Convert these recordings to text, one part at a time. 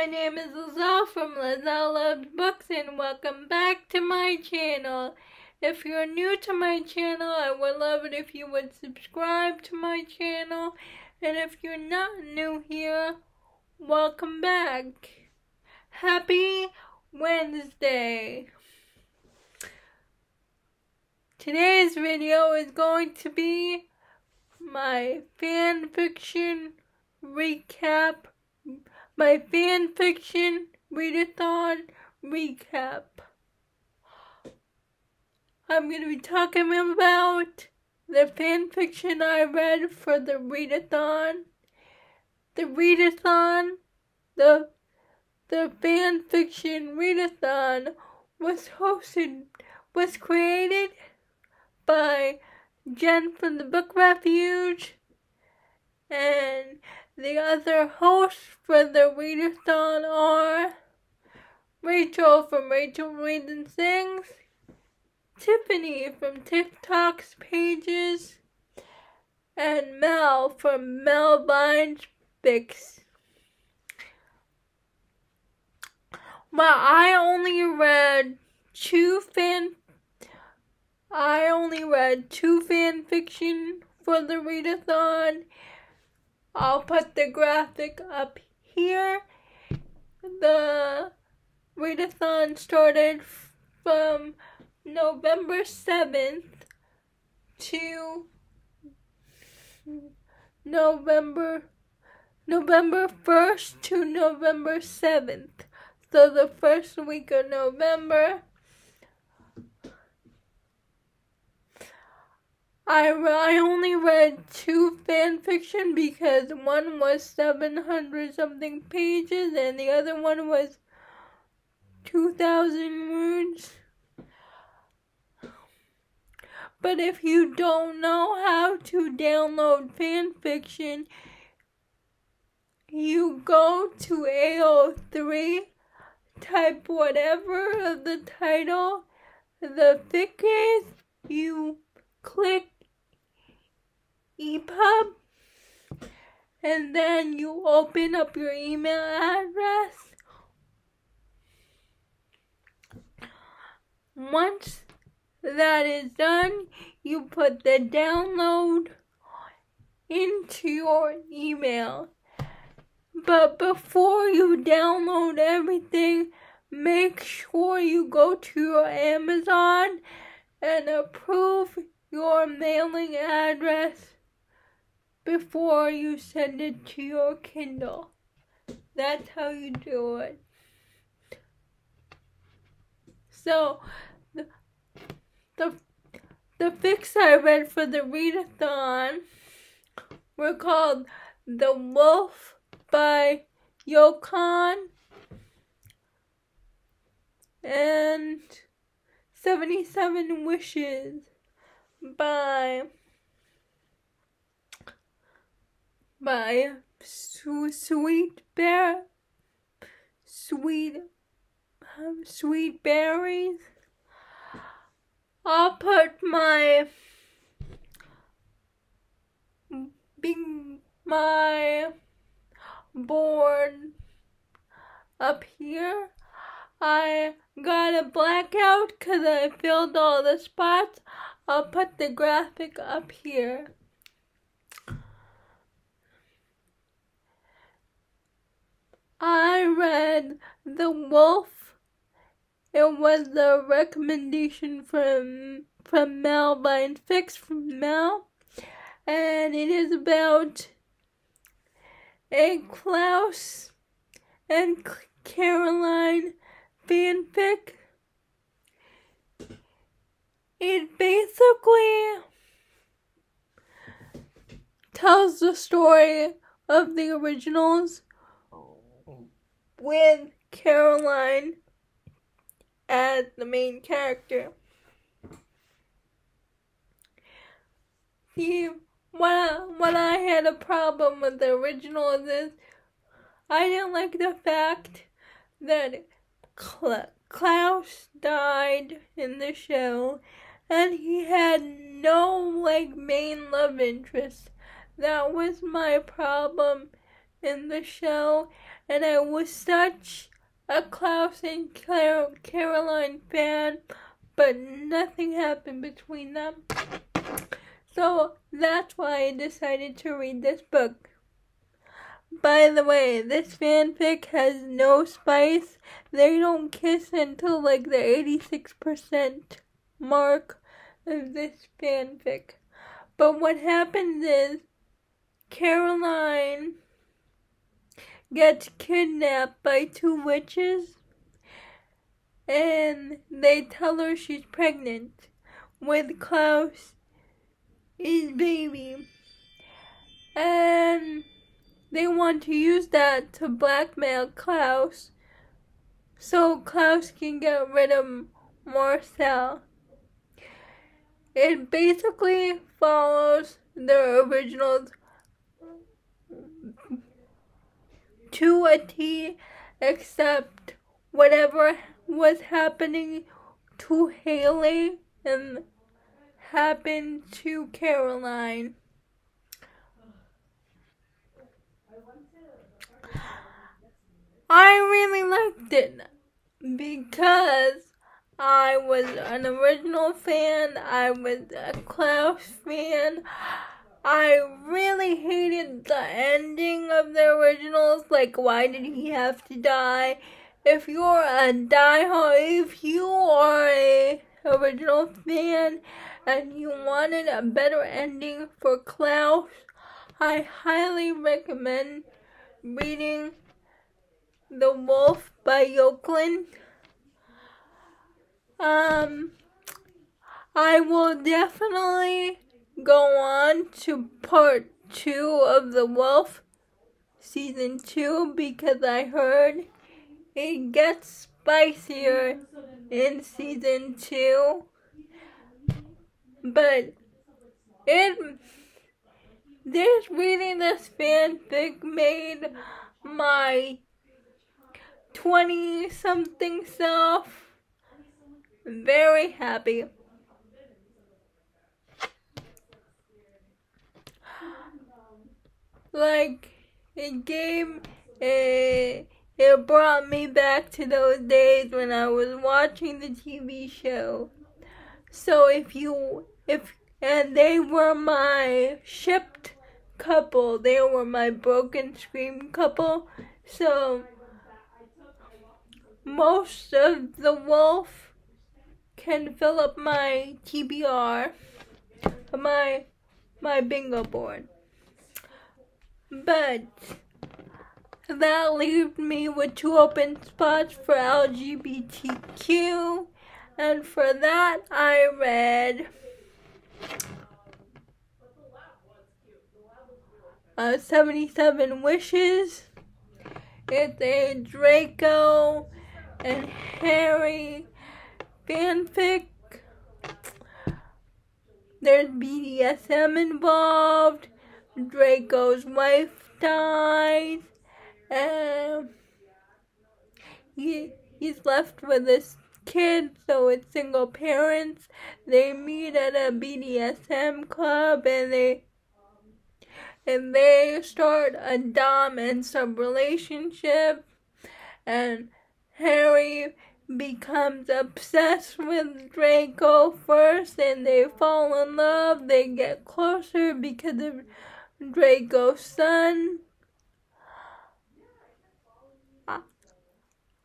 my name is Liezl from Liezl Loved Books and welcome back to my channel. If you're new to my channel, I would love it if you would subscribe to my channel. And if you're not new here, welcome back. Happy Wednesday. Today's video is going to be my fan fiction recap my fan fiction readathon recap. I'm going to be talking about the fan fiction I read for the readathon. The readathon, the the fan fiction readathon was hosted was created by Jen from the Book Refuge, and the other hosts for the readathon are Rachel from Rachel Reads and Sings, Tiffany from Tiff Talks Pages, and Mel from Mel Binds Fix. Well, I only read two fan I only read two fan fiction for the readathon. I'll put the graphic up here. The readathon started from November 7th to November November 1st to November 7th. So the first week of November I, I only read two fan fiction because one was 700 something pages and the other one was 2,000 words. But if you don't know how to download fan fiction, you go to AO3, type whatever of the title, the fic is, you click EPUB, and then you open up your email address. Once that is done, you put the download into your email. But before you download everything, make sure you go to your Amazon and approve your mailing address before you send it to your Kindle. That's how you do it. So, the, the, the fics I read for the readathon were called The Wolf by Yokan and 77 Wishes by by Sweet Bear, Sweet, um, Sweet Berries. I'll put my big my board up here. I got a blackout because I filled all the spots. I'll put the graphic up here. I read The Wolf. It was a recommendation from from Mel by Fix from Mel, and it is about a Klaus and Caroline fanfic. It basically tells the story of the originals with Caroline as the main character. See, what I, what I had a problem with the original is this, I didn't like the fact that Klaus died in the show and he had no like main love interest. That was my problem in the show and I was such a Klaus and Caroline fan but nothing happened between them. So that's why I decided to read this book. By the way, this fanfic has no spice. They don't kiss until like the 86% mark of this fanfic. But what happens is Caroline gets kidnapped by two witches and they tell her she's pregnant with Klaus' baby. And they want to use that to blackmail Klaus so Klaus can get rid of Marcel. It basically follows the originals to a T, except whatever was happening to Haley and happened to Caroline. I really liked it because I was an original fan, I was a Klaus fan. I really hated the ending of the originals. Like, why did he have to die? If you're a diehard, if you are a original fan and you wanted a better ending for Klaus, I highly recommend reading The Wolf by Yokelin. Um, I will definitely go on to part two of The Wolf season two because I heard it gets spicier in season two. But it this reading this fanfic made my twenty something self very happy. Like it gave it, it brought me back to those days when I was watching the TV show. So if you if and they were my shipped couple, they were my broken scream couple. So most of the wolf can fill up my TBR, my my bingo board. But that leaves me with two open spots for LGBTQ, and for that I read uh, 77 Wishes. It's a Draco and Harry fanfic. There's BDSM involved. Draco's wife dies. And um, he, he's left with this kid, so it's single parents. They meet at a BDSM club and they and they start a dom and sub relationship and Harry becomes obsessed with Draco first and they fall in love. They get closer because of Draco's son.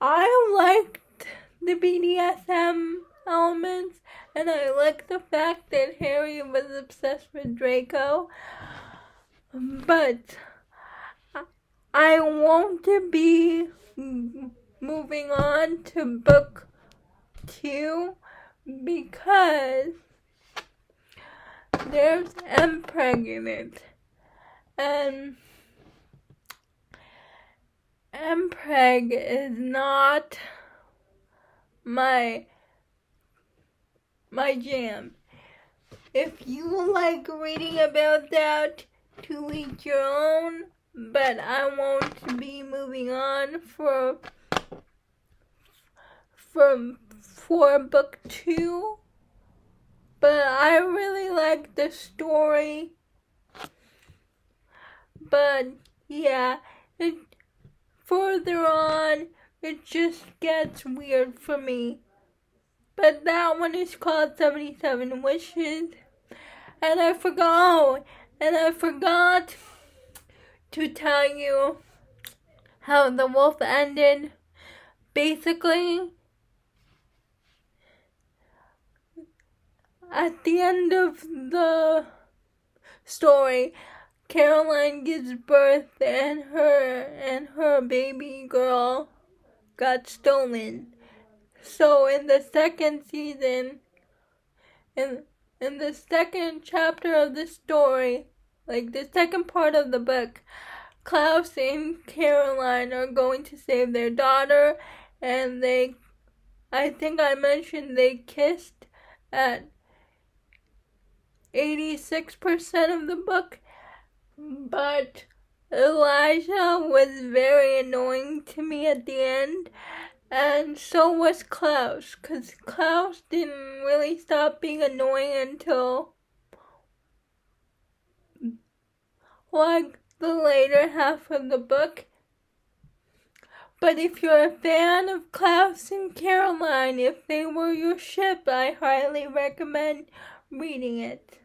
I liked the BDSM elements and I liked the fact that Harry was obsessed with Draco. But I want to be moving on to book two because there's M pregnant Um, and Mpreg is not my my jam. If you like reading about that, to each your own, but I won't be moving on for from for book two, but I really like the story. But yeah, it further on it just gets weird for me. but that one is called 77 Wishes. And I forgot, and I forgot to tell you how the wolf ended. Basically, at the end of the story, Caroline gives birth and her and her baby girl got stolen. So in the second season in in the second chapter of the story, like the second part of the book, Klaus and Caroline are going to save their daughter and they I think I mentioned they kissed at 86% of the book, but Elijah was very annoying to me at the end, and so was Klaus, because Klaus didn't really stop being annoying until like the later half of the book. But if you're a fan of Klaus and Caroline, if they were your ship, I highly recommend reading it.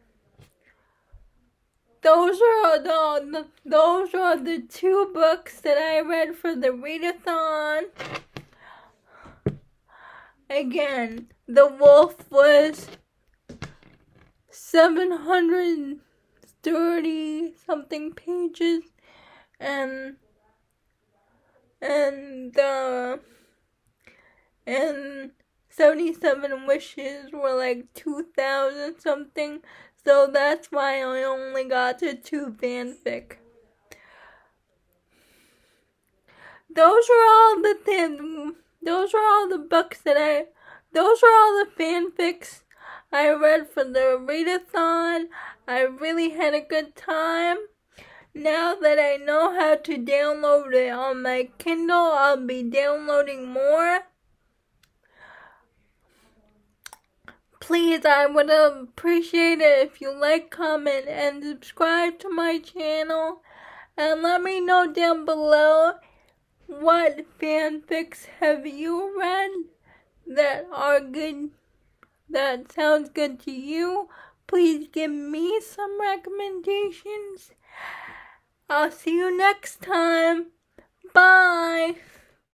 Those are the, those are the two books that I read for the readathon. Again, The Wolf was 730 something pages and and uh, and 77 wishes were like 2000 something so that's why I only got to two fanfic. Those were all the things, those are all the books that I, those were all the fanfics I read for the readathon. I really had a good time. Now that I know how to download it on my Kindle, I'll be downloading more. Please, I would appreciate it if you like, comment, and subscribe to my channel. And let me know down below what fanfics have you read that are good, that sounds good to you. Please give me some recommendations. I'll see you next time. Bye.